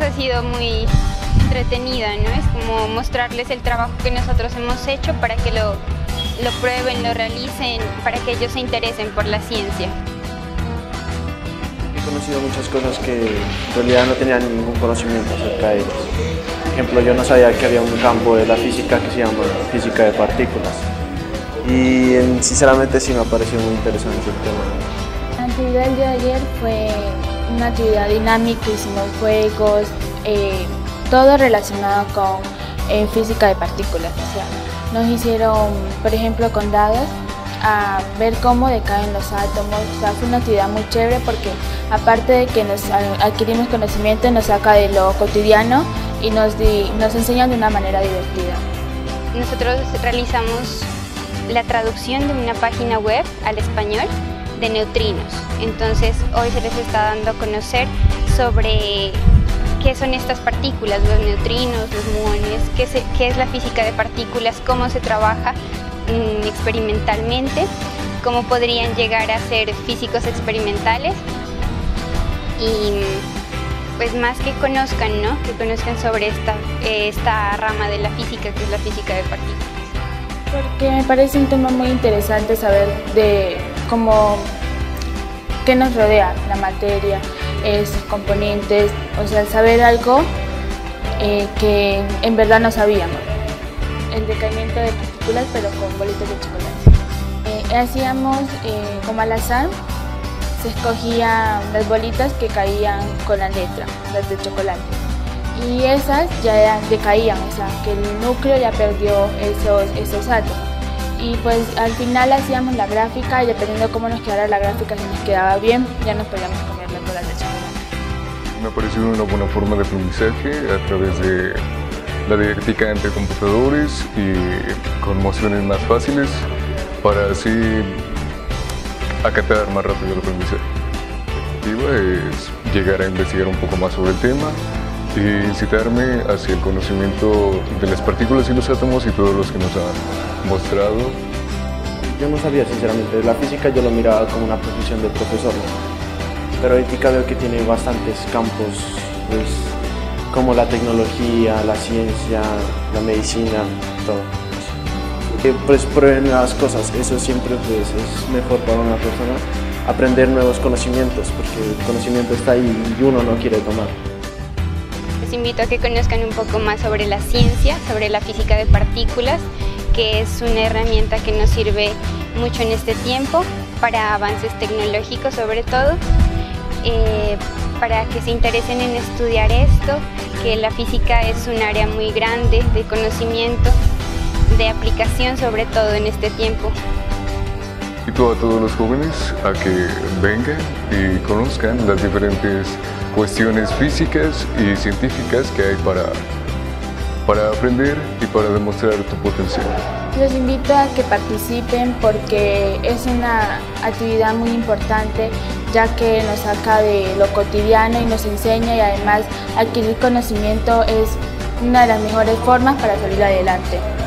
ha sido muy entretenida, ¿no? Es como mostrarles el trabajo que nosotros hemos hecho para que lo, lo prueben, lo realicen, para que ellos se interesen por la ciencia. He conocido muchas cosas que en realidad no tenía ningún conocimiento acerca de ellas. Por ejemplo, yo no sabía que había un campo de la física que se llama física de partículas. Y sinceramente sí me ha parecido muy interesante el tema. La actividad del día de ayer fue una actividad dinámica, hicimos juegos, eh, todo relacionado con eh, física de partículas. Nos hicieron, por ejemplo, con dados, a ver cómo decaen los átomos. Fue una actividad muy chévere porque aparte de que nos adquirimos conocimiento, nos saca de lo cotidiano y nos, nos enseñan de una manera divertida. Nosotros realizamos la traducción de una página web al español de neutrinos. Entonces hoy se les está dando a conocer sobre qué son estas partículas, los neutrinos, los muones, qué, es la física de partículas, cómo se trabaja mm, experimentalmente, cómo podrían llegar a ser físicos experimentales y pues más que conozcan, ¿no? que conozcan sobre esta, esta rama de la física que es la física de partículas. Porque me parece un tema muy interesante saber de cómo qué nos rodea la materia, sus componentes, o sea, saber algo eh, que en verdad no sabíamos. El decaimiento de partículas, pero con bolitas de chocolate. Eh, hacíamos eh, como al azar, se escogían las bolitas que caían con la letra, las de chocolate. Y esas ya decaían, o sea, que el núcleo ya perdió esos, esos átomos y pues al final hacíamos la gráfica y dependiendo de cómo nos quedara la gráfica, si nos quedaba bien, ya nos podíamos comer las bolas de chocolate. Me ha parecido una buena forma de aprendizaje a través de la didáctica entre computadores y con mociones más fáciles para así acatar más rápido el aprendizaje. La es llegar a investigar un poco más sobre el tema y incitarme hacia el conocimiento de las partículas y los átomos y todos los que nos han mostrado. Yo no sabía sinceramente, la física yo lo miraba como una profesión de profesor, pero ética veo que tiene bastantes campos, pues, como la tecnología, la ciencia, la medicina, todo. Pues prueben nuevas cosas, eso siempre pues, es mejor para una persona, aprender nuevos conocimientos, porque el conocimiento está ahí y uno no quiere tomar invito a que conozcan un poco más sobre la ciencia, sobre la física de partículas, que es una herramienta que nos sirve mucho en este tiempo para avances tecnológicos sobre todo, eh, para que se interesen en estudiar esto, que la física es un área muy grande de conocimiento, de aplicación sobre todo en este tiempo. Invito a todos los jóvenes a que vengan y conozcan las diferentes cuestiones físicas y científicas que hay para, para aprender y para demostrar tu potencial. Los invito a que participen porque es una actividad muy importante ya que nos saca de lo cotidiano y nos enseña y además adquirir conocimiento es una de las mejores formas para salir adelante.